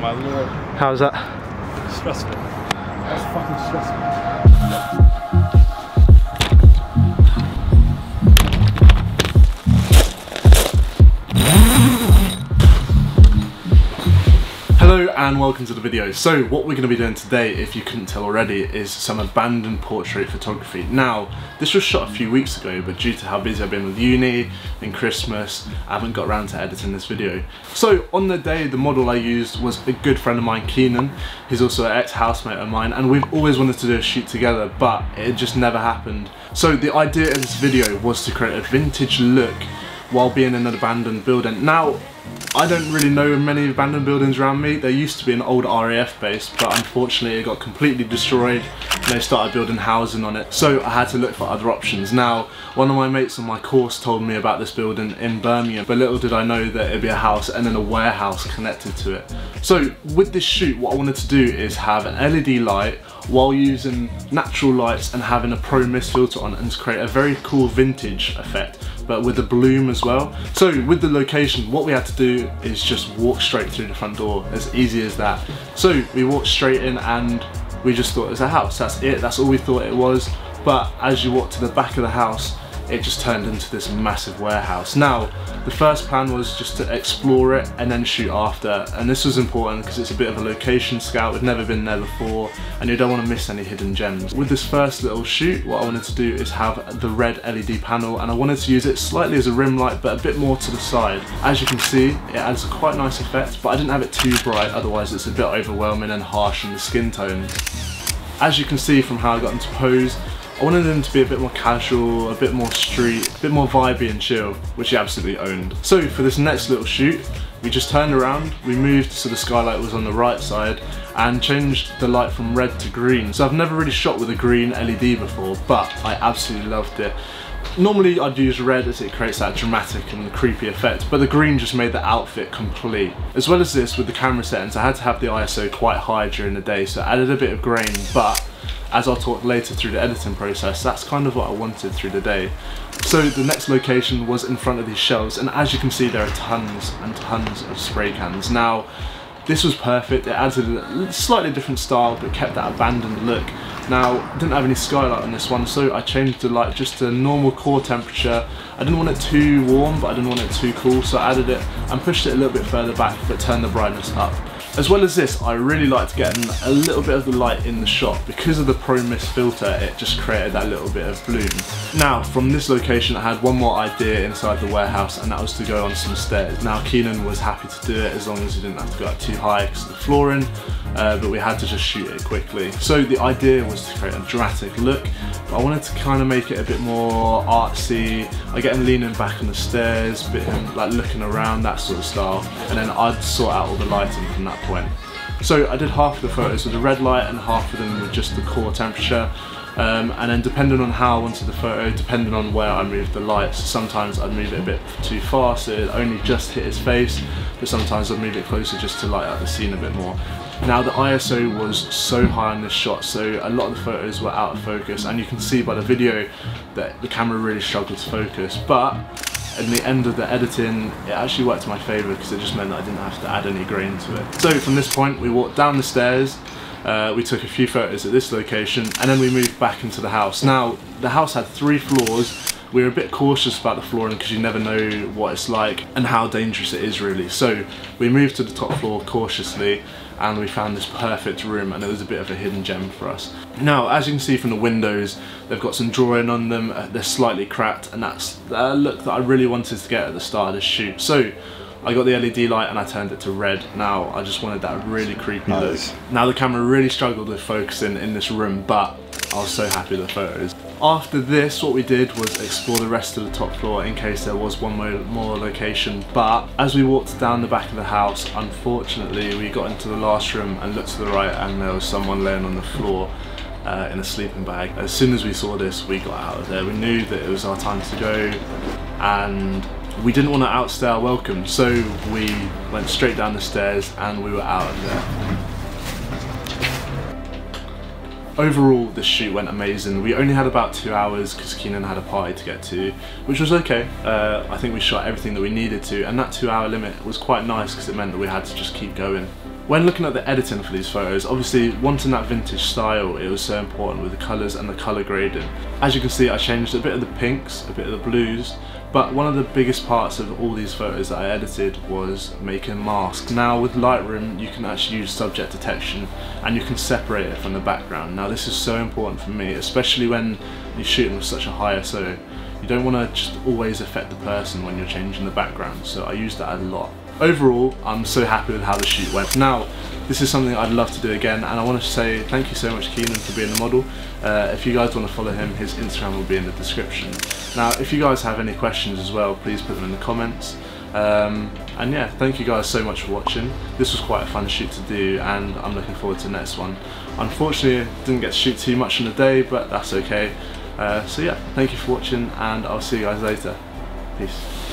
my lord. How's that? Stressful. That's fucking and welcome to the video. So what we're going to be doing today, if you couldn't tell already, is some abandoned portrait photography. Now, this was shot a few weeks ago, but due to how busy I've been with uni and Christmas, I haven't got around to editing this video. So on the day, the model I used was a good friend of mine, Keenan. He's also an ex-housemate of mine, and we've always wanted to do a shoot together, but it just never happened. So the idea of this video was to create a vintage look while being in an abandoned building. Now, I don't really know many abandoned buildings around me. There used to be an old RAF base, but unfortunately it got completely destroyed and they started building housing on it. So I had to look for other options. Now, one of my mates on my course told me about this building in Birmingham, but little did I know that it'd be a house and then a warehouse connected to it. So with this shoot, what I wanted to do is have an LED light while using natural lights and having a pro mist filter on and to create a very cool vintage effect but with the bloom as well. So with the location, what we had to do is just walk straight through the front door, as easy as that. So we walked straight in and we just thought it was a house, that's it, that's all we thought it was. But as you walk to the back of the house, it just turned into this massive warehouse. Now, the first plan was just to explore it and then shoot after. And this was important because it's a bit of a location scout. We've never been there before and you don't want to miss any hidden gems. With this first little shoot, what I wanted to do is have the red LED panel and I wanted to use it slightly as a rim light, but a bit more to the side. As you can see, it adds a quite nice effect, but I didn't have it too bright, otherwise it's a bit overwhelming and harsh on the skin tone. As you can see from how I got into pose, I wanted them to be a bit more casual, a bit more street, a bit more vibey and chill, which he absolutely owned. So for this next little shoot, we just turned around, we moved so the skylight was on the right side and changed the light from red to green. So I've never really shot with a green LED before, but I absolutely loved it. Normally I'd use red as it creates that dramatic and creepy effect, but the green just made the outfit complete. As well as this, with the camera settings, I had to have the ISO quite high during the day, so it added a bit of grain, but as I'll talk later through the editing process, that's kind of what I wanted through the day. So the next location was in front of these shelves, and as you can see, there are tons and tons of spray cans. Now, this was perfect. It added a slightly different style, but kept that abandoned look. Now, didn't have any skylight on this one, so I changed the light just to normal core temperature. I didn't want it too warm, but I didn't want it too cool, so I added it and pushed it a little bit further back, but turned the brightness up. As well as this, I really liked getting a little bit of the light in the shot. Because of the Pro Mist filter, it just created that little bit of bloom. Now, from this location, I had one more idea inside the warehouse, and that was to go on some stairs. Now, Keenan was happy to do it as long as he didn't have to go up too high because of the flooring, uh, but we had to just shoot it quickly. So the idea was to create a dramatic look, but I wanted to kind of make it a bit more artsy. I get him leaning back on the stairs, bit him like looking around, that sort of style, and then I'd sort out all the lighting from that point. So I did half of the photos with the red light and half of them with just the core temperature. Um, and then depending on how I wanted the photo, depending on where I moved the lights, sometimes I'd move it a bit too far so it only just hit his face, but sometimes I'd move it closer just to light up the scene a bit more. Now the ISO was so high on this shot, so a lot of the photos were out of focus, and you can see by the video that the camera really struggled to focus, but in the end of the editing, it actually worked in my favour because it just meant that I didn't have to add any grain to it. So from this point, we walked down the stairs, uh, we took a few photos at this location, and then we moved back into the house. Now, the house had three floors, we were a bit cautious about the flooring because you never know what it's like and how dangerous it is really. So we moved to the top floor cautiously and we found this perfect room and it was a bit of a hidden gem for us. Now as you can see from the windows they've got some drawing on them, uh, they're slightly cracked and that's a look that I really wanted to get at the start of this shoot. So I got the LED light and I turned it to red. Now I just wanted that really creepy nice. look. Now the camera really struggled with focusing in this room but I was so happy with the photos. After this, what we did was explore the rest of the top floor in case there was one more, more location. But as we walked down the back of the house, unfortunately, we got into the last room and looked to the right and there was someone laying on the floor uh, in a sleeping bag. As soon as we saw this, we got out of there. We knew that it was our time to go and we didn't want to outstay our welcome. So we went straight down the stairs and we were out of there. overall this shoot went amazing. We only had about two hours because Keenan had a party to get to, which was okay. Uh, I think we shot everything that we needed to and that two hour limit was quite nice because it meant that we had to just keep going. When looking at the editing for these photos, obviously wanting that vintage style, it was so important with the colours and the colour grading. As you can see, I changed a bit of the pinks, a bit of the blues, but one of the biggest parts of all these photos that I edited was making masks. Now with Lightroom, you can actually use subject detection and you can separate it from the background. Now this is so important for me, especially when you're shooting with such a high ISO. You don't want to just always affect the person when you're changing the background, so I use that a lot. Overall, I'm so happy with how the shoot went. Now, this is something I'd love to do again and I want to say thank you so much Keenan for being the model. Uh, if you guys want to follow him, his Instagram will be in the description. Now, if you guys have any questions as well, please put them in the comments. Um, and yeah, thank you guys so much for watching. This was quite a fun shoot to do and I'm looking forward to the next one. Unfortunately, didn't get to shoot too much in the day, but that's okay. Uh, so yeah, thank you for watching and I'll see you guys later. Peace.